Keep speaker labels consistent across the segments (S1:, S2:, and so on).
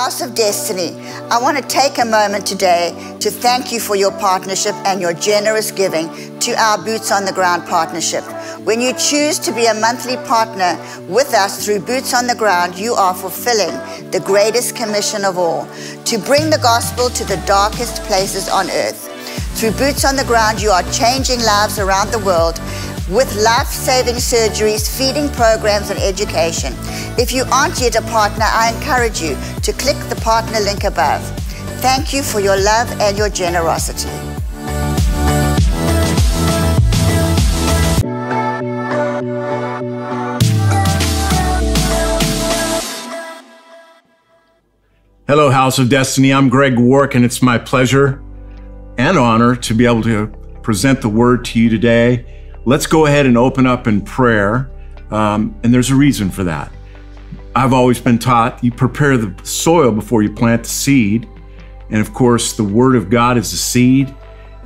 S1: House of Destiny, I want to take a moment today to thank you for your partnership and your generous giving to our Boots on the Ground partnership. When you choose to be a monthly partner with us through Boots on the Ground, you are fulfilling the greatest commission of all to bring the gospel to the darkest places on earth. Through Boots on the Ground, you are changing lives around the world with life saving surgeries, feeding programs, and education. If you aren't yet a partner, I encourage you to click the partner link above. Thank you for your love and your generosity.
S2: Hello, House of Destiny. I'm Greg Wark, and it's my pleasure and honor to be able to present the word to you today. Let's go ahead and open up in prayer. Um, and there's a reason for that. I've always been taught you prepare the soil before you plant the seed. And of course, the Word of God is the seed,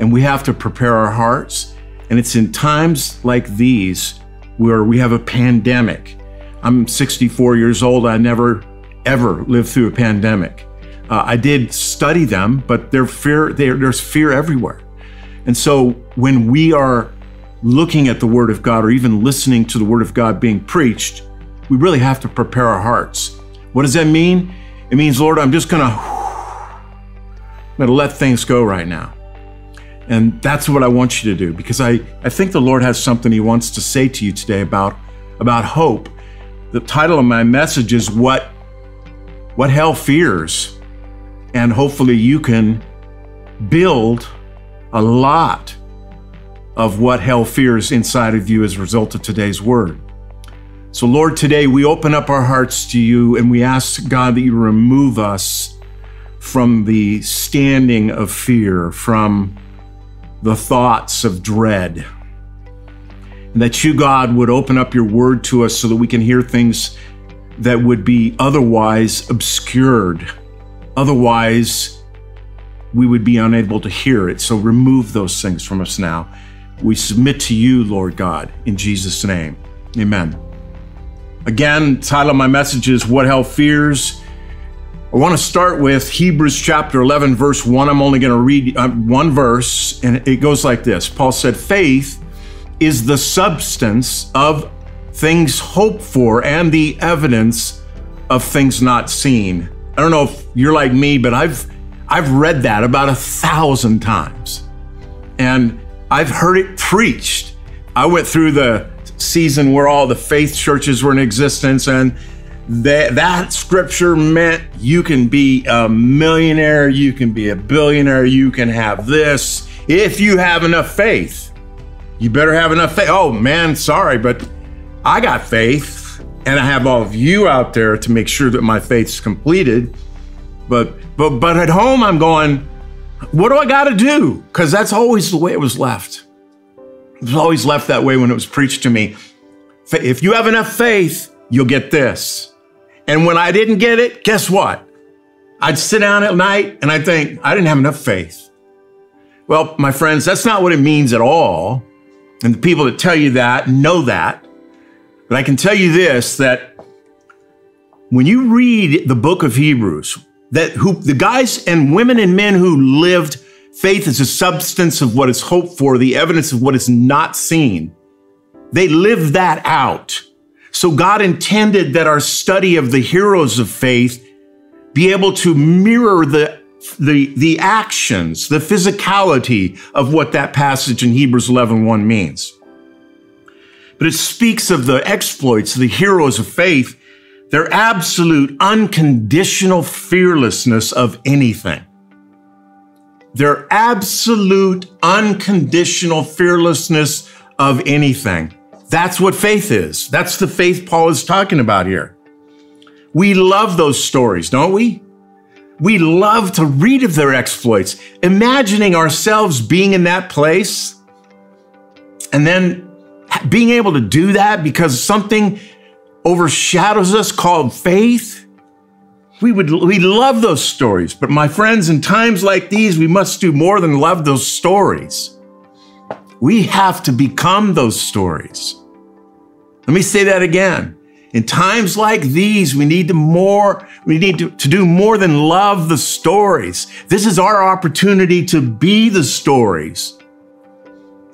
S2: and we have to prepare our hearts. And it's in times like these where we have a pandemic. I'm 64 years old. I never, ever lived through a pandemic. Uh, I did study them, but fear, there's fear everywhere. And so when we are looking at the Word of God or even listening to the Word of God being preached, we really have to prepare our hearts. What does that mean? It means, Lord, I'm just gonna, I'm gonna let things go right now. And that's what I want you to do because I, I think the Lord has something He wants to say to you today about, about hope. The title of my message is What, what Hell Fears. And hopefully you can build a lot of what hell fears inside of you as a result of today's word. So, Lord, today we open up our hearts to you and we ask, God, that you remove us from the standing of fear, from the thoughts of dread. And that you, God, would open up your word to us so that we can hear things that would be otherwise obscured. Otherwise, we would be unable to hear it. So remove those things from us now. We submit to you, Lord God, in Jesus' name. Amen. Again, title of my message is What Hell Fears. I want to start with Hebrews chapter 11, verse 1. I'm only going to read uh, one verse, and it goes like this Paul said, Faith is the substance of things hoped for and the evidence of things not seen. I don't know if you're like me, but I've I've read that about a thousand times. And I've heard it preached. I went through the season where all the faith churches were in existence, and that, that scripture meant you can be a millionaire, you can be a billionaire, you can have this if you have enough faith. You better have enough faith. Oh man, sorry, but I got faith, and I have all of you out there to make sure that my faith's completed. But but but at home, I'm going what do I got to do? Because that's always the way it was left. It was always left that way when it was preached to me. If you have enough faith, you'll get this. And when I didn't get it, guess what? I'd sit down at night and I'd think, I didn't have enough faith. Well, my friends, that's not what it means at all. And the people that tell you that know that. But I can tell you this that when you read the book of Hebrews, that who the guys and women and men who lived faith as a substance of what is hoped for, the evidence of what is not seen. They lived that out. So God intended that our study of the heroes of faith be able to mirror the the, the actions, the physicality of what that passage in Hebrews 11 1 means. But it speaks of the exploits, the heroes of faith, their absolute unconditional fearlessness of anything. Their absolute unconditional fearlessness of anything. That's what faith is. That's the faith Paul is talking about here. We love those stories, don't we? We love to read of their exploits, imagining ourselves being in that place and then being able to do that because something overshadows us called faith. We would we love those stories, but my friends, in times like these, we must do more than love those stories. We have to become those stories. Let me say that again. In times like these, we need to more, we need to, to do more than love the stories. This is our opportunity to be the stories.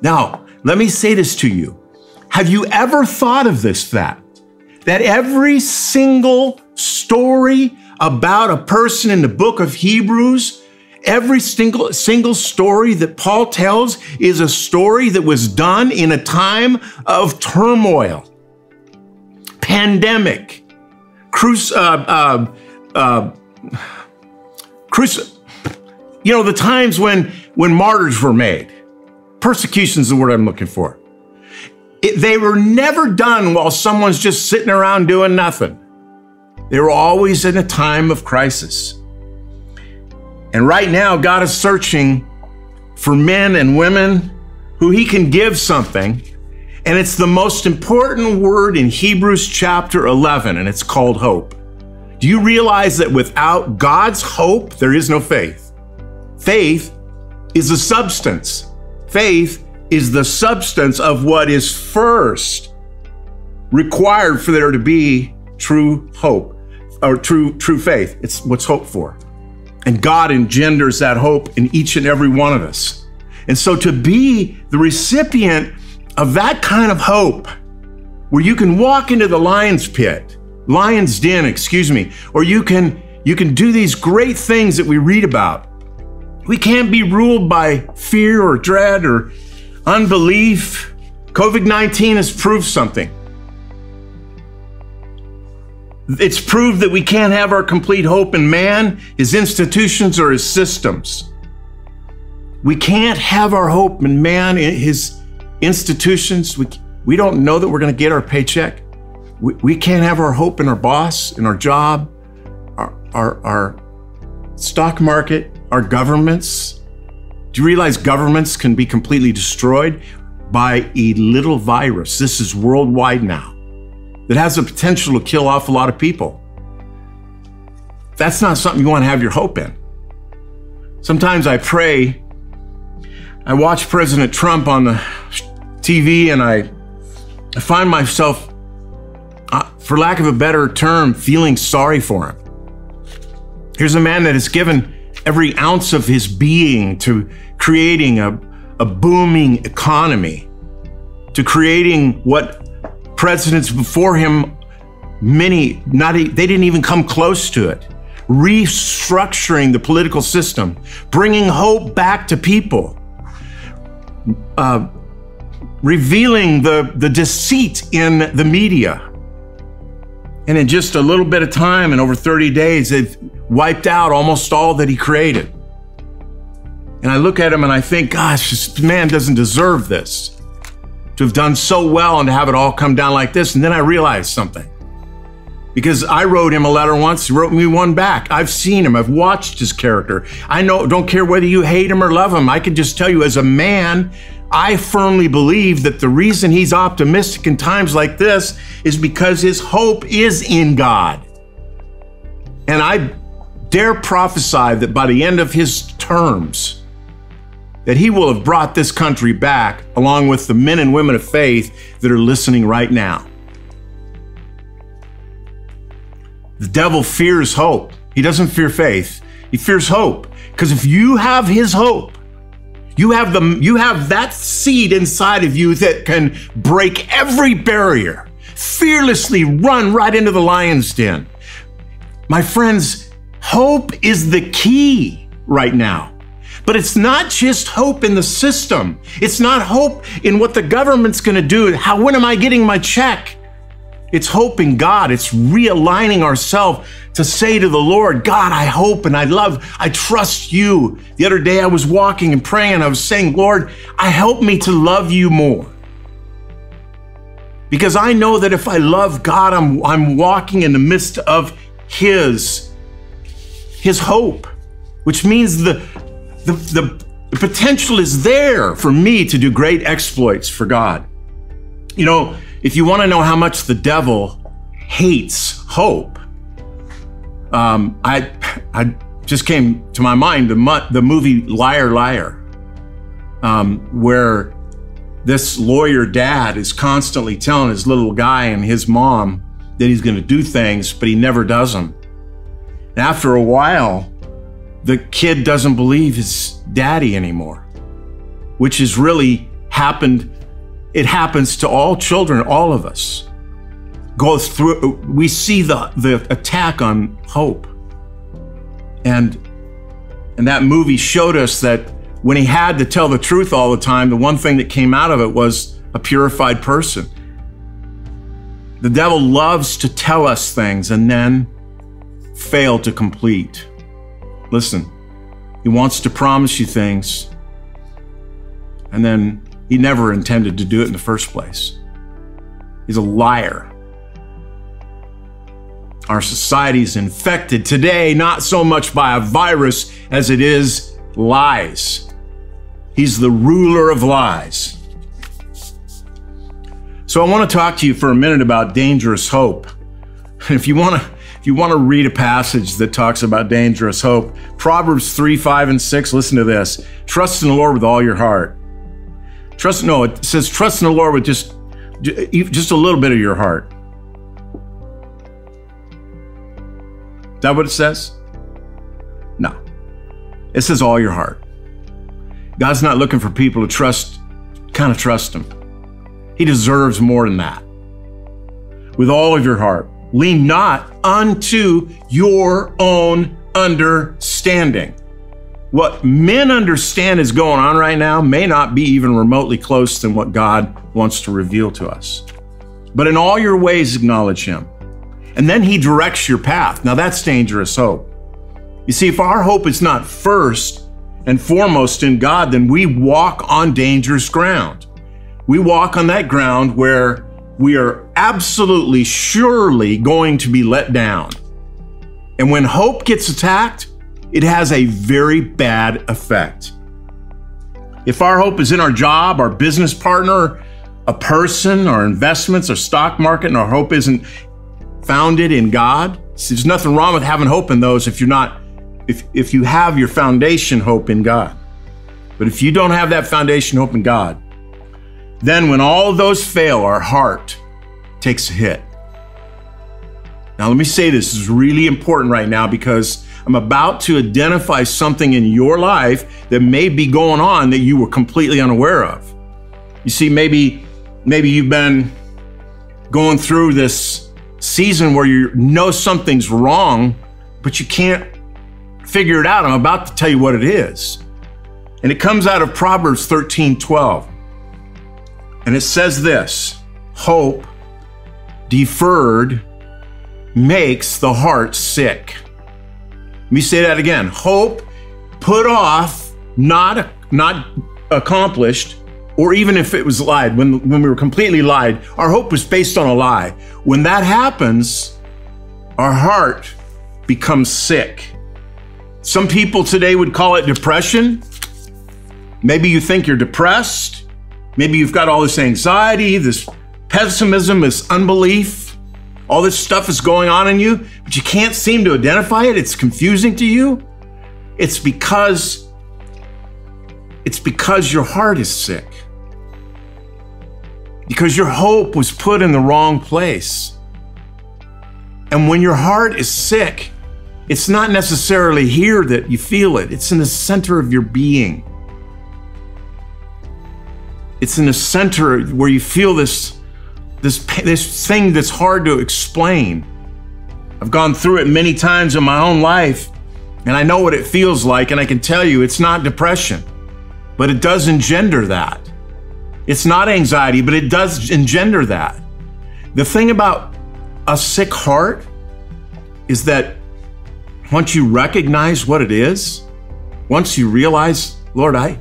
S2: Now, let me say this to you. Have you ever thought of this fact? That every single story about a person in the book of Hebrews, every single, single story that Paul tells is a story that was done in a time of turmoil pandemic, cruise, uh, uh, uh, you know, the times when, when martyrs were made. Persecution is the word I'm looking for. It, they were never done while someone's just sitting around doing nothing. They were always in a time of crisis. And right now, God is searching for men and women who He can give something and it's the most important word in Hebrews chapter 11, and it's called hope. Do you realize that without God's hope, there is no faith? Faith is a substance. Faith is the substance of what is first required for there to be true hope or true true faith. It's what's hoped for. And God engenders that hope in each and every one of us. And so to be the recipient of that kind of hope where you can walk into the lion's pit, lion's den, excuse me, or you can you can do these great things that we read about. We can't be ruled by fear or dread or unbelief. COVID-19 has proved something. It's proved that we can't have our complete hope in man, his institutions, or his systems. We can't have our hope in man, his institutions, we, we don't know that we're going to get our paycheck. We, we can't have our hope in our boss, in our job, our, our, our stock market, our governments. Do you realize governments can be completely destroyed by a little virus? This is worldwide now that has the potential to kill off a lot of people. That's not something you want to have your hope in. Sometimes I pray, I watch President Trump on the TV and I, find myself, uh, for lack of a better term, feeling sorry for him. Here's a man that has given every ounce of his being to creating a, a booming economy, to creating what presidents before him, many, not they didn't even come close to it. Restructuring the political system, bringing hope back to people. Uh, revealing the, the deceit in the media. And in just a little bit of time, in over 30 days, they've wiped out almost all that he created. And I look at him and I think, gosh, this man doesn't deserve this to have done so well and to have it all come down like this. And then I realized something. Because I wrote him a letter once, he wrote me one back. I've seen him, I've watched his character. I know, don't care whether you hate him or love him. I can just tell you, as a man, I firmly believe that the reason he's optimistic in times like this is because his hope is in God. And I dare prophesy that by the end of his terms, that he will have brought this country back along with the men and women of faith that are listening right now. The devil fears hope. He doesn't fear faith. He fears hope. Because if you have his hope, you have the you have that seed inside of you that can break every barrier, fearlessly run right into the lion's den. My friends, hope is the key right now. But it's not just hope in the system. It's not hope in what the government's going to do. How when am I getting my check? It's hope in God. It's realigning ourselves to say to the Lord, God, I hope and I love, I trust you. The other day I was walking and praying and I was saying, Lord, I help me to love you more. Because I know that if I love God, I'm, I'm walking in the midst of His, His hope, which means the, the, the, the potential is there for me to do great exploits for God. You know, if you want to know how much the devil hates hope, um, I, I just came to my mind the, the movie Liar Liar, um, where this lawyer dad is constantly telling his little guy and his mom that he's going to do things, but he never does them. And after a while, the kid doesn't believe his daddy anymore, which has really happened. It happens to all children, all of us. Goes through, we see the, the attack on hope. And, and that movie showed us that when he had to tell the truth all the time, the one thing that came out of it was a purified person. The devil loves to tell us things and then fail to complete. Listen, he wants to promise you things, and then he never intended to do it in the first place. He's a liar. Our society is infected today not so much by a virus as it is lies. He's the ruler of lies. So I want to talk to you for a minute about dangerous hope. If you want to if you want to read a passage that talks about dangerous hope, Proverbs 3, 5, and 6, listen to this. Trust in the Lord with all your heart. Trust, no, it says trust in the Lord with just, just a little bit of your heart. Is that what it says? No. It says all your heart. God's not looking for people to trust, kind of trust Him. He deserves more than that. With all of your heart. Lean not unto your own understanding. What men understand is going on right now may not be even remotely close than what God wants to reveal to us. But in all your ways, acknowledge Him. And then He directs your path. Now that's dangerous hope. You see, if our hope is not first and foremost in God, then we walk on dangerous ground. We walk on that ground where we are absolutely surely going to be let down. And when hope gets attacked, it has a very bad effect. If our hope is in our job, our business partner, a person, our investments, our stock market, and our hope isn't founded in God, there's nothing wrong with having hope in those if you're not, if, if you have your foundation hope in God. But if you don't have that foundation hope in God, then, when all those fail, our heart takes a hit. Now, let me say this is really important right now because I'm about to identify something in your life that may be going on that you were completely unaware of. You see, maybe, maybe you've been going through this season where you know something's wrong, but you can't figure it out. I'm about to tell you what it is. And it comes out of Proverbs 13 12. And it says this hope deferred makes the heart sick. Let me say that again. Hope put off, not, not accomplished, or even if it was lied, when, when we were completely lied, our hope was based on a lie. When that happens, our heart becomes sick. Some people today would call it depression. Maybe you think you're depressed. Maybe you've got all this anxiety, this pessimism, this unbelief. All this stuff is going on in you, but you can't seem to identify it. It's confusing to you. It's because it's because your heart is sick. Because your hope was put in the wrong place. And when your heart is sick, it's not necessarily here that you feel it, it's in the center of your being. It's in the center where you feel this, this, this thing that's hard to explain. I've gone through it many times in my own life, and I know what it feels like, and I can tell you it's not depression, but it does engender that. It's not anxiety, but it does engender that. The thing about a sick heart is that once you recognize what it is, once you realize, Lord, I,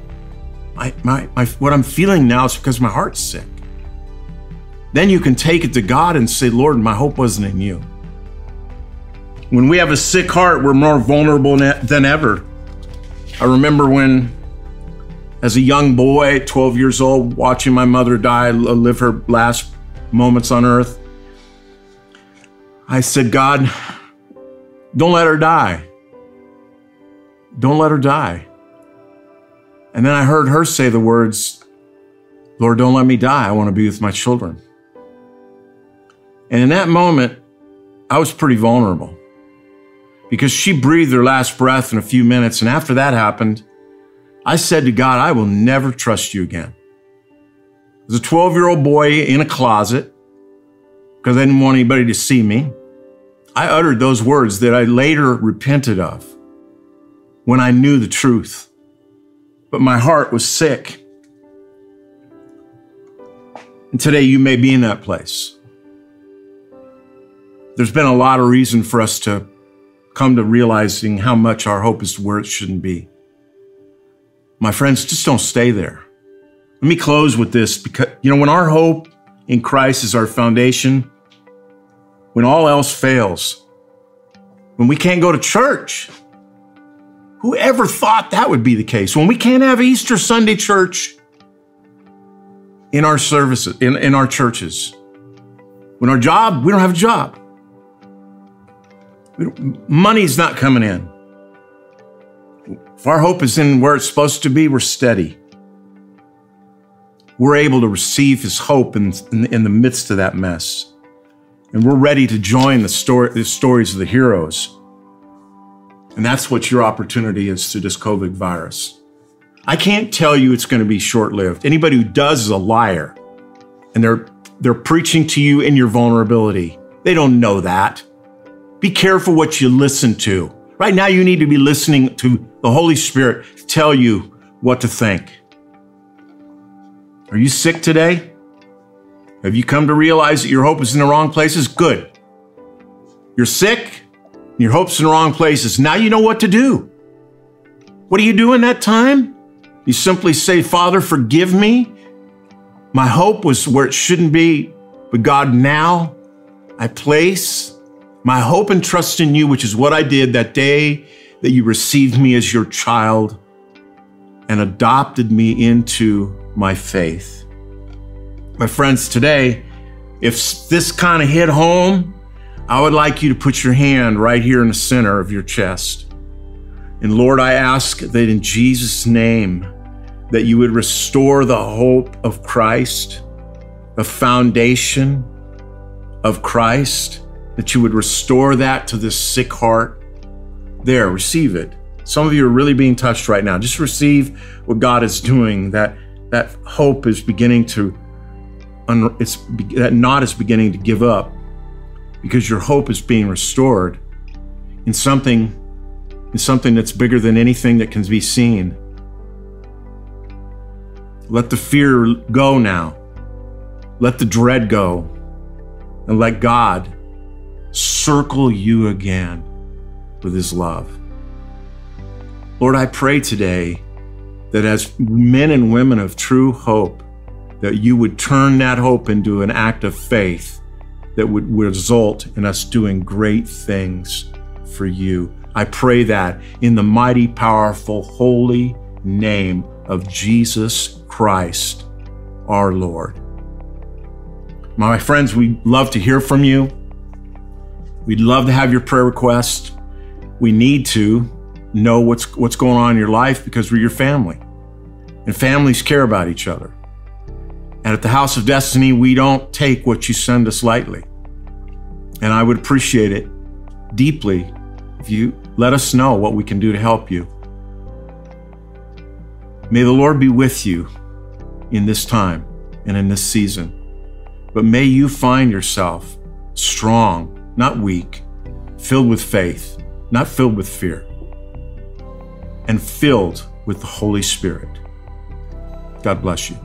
S2: my, my, my, what I'm feeling now is because my heart's sick. Then you can take it to God and say, Lord, my hope wasn't in you. When we have a sick heart, we're more vulnerable than ever. I remember when, as a young boy, 12 years old, watching my mother die, live her last moments on earth, I said, God, don't let her die. Don't let her die. And then I heard her say the words, Lord, don't let me die. I want to be with my children. And in that moment, I was pretty vulnerable because she breathed her last breath in a few minutes. And after that happened, I said to God, I will never trust you again. As a 12 year old boy in a closet, because I didn't want anybody to see me, I uttered those words that I later repented of when I knew the truth. But my heart was sick. And today you may be in that place. There's been a lot of reason for us to come to realizing how much our hope is where it shouldn't be. My friends, just don't stay there. Let me close with this because, you know, when our hope in Christ is our foundation, when all else fails, when we can't go to church, whoever thought that would be the case? When we can't have Easter Sunday church in our services, in, in our churches, when our job, we don't have a job. Money's not coming in. If our hope is in where it's supposed to be, we're steady. We're able to receive His hope in, in, in the midst of that mess. And we're ready to join the, story, the stories of the heroes. And that's what your opportunity is to this COVID virus. I can't tell you it's going to be short lived. Anybody who does is a liar. And they're, they're preaching to you in your vulnerability. They don't know that. Be careful what you listen to. Right now, you need to be listening to the Holy Spirit tell you what to think. Are you sick today? Have you come to realize that your hope is in the wrong places? Good. You're sick, your hope's in the wrong places. Now you know what to do. What do you do in that time? You simply say, Father, forgive me. My hope was where it shouldn't be, but God, now I place my hope and trust in you, which is what I did that day that you received me as your child and adopted me into my faith. My friends, today, if this kind of hit home, I would like you to put your hand right here in the center of your chest. And Lord, I ask that in Jesus' name, that you would restore the hope of Christ, the foundation of Christ that you would restore that to this sick heart. There, receive it. Some of you are really being touched right now. Just receive what God is doing. That that hope is beginning to, it's that knot is beginning to give up, because your hope is being restored in something, in something that's bigger than anything that can be seen. Let the fear go now. Let the dread go, and let God circle you again with his love. Lord, I pray today that as men and women of true hope, that you would turn that hope into an act of faith that would result in us doing great things for you. I pray that in the mighty, powerful, holy name of Jesus Christ, our Lord. My friends, we love to hear from you. We'd love to have your prayer request. We need to know what's what's going on in your life because we're your family. And families care about each other. And at the House of Destiny, we don't take what you send us lightly. And I would appreciate it deeply if you let us know what we can do to help you. May the Lord be with you in this time and in this season. But may you find yourself strong not weak, filled with faith, not filled with fear, and filled with the Holy Spirit. God bless you.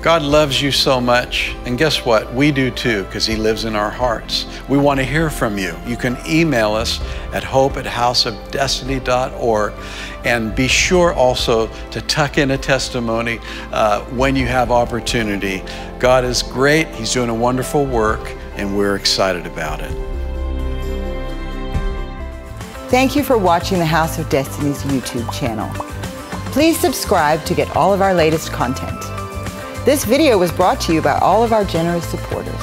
S3: God loves you so much. And guess what? We do too, because He lives in our hearts. We want to hear from you. You can email us at hope at houseofdestiny.org. And be sure also to tuck in a testimony uh, when you have opportunity. God is great, He's doing a wonderful work, and we're excited about it.
S4: Thank you for watching the House of Destiny's YouTube channel. Please subscribe to get all of our latest content. This video was brought to you by all of our generous supporters.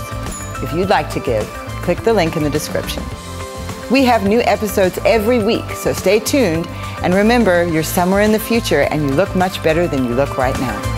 S4: If you'd like to give, click the link in the description. We have new episodes every week, so stay tuned and remember you're somewhere in the future and you look much better than you look right now.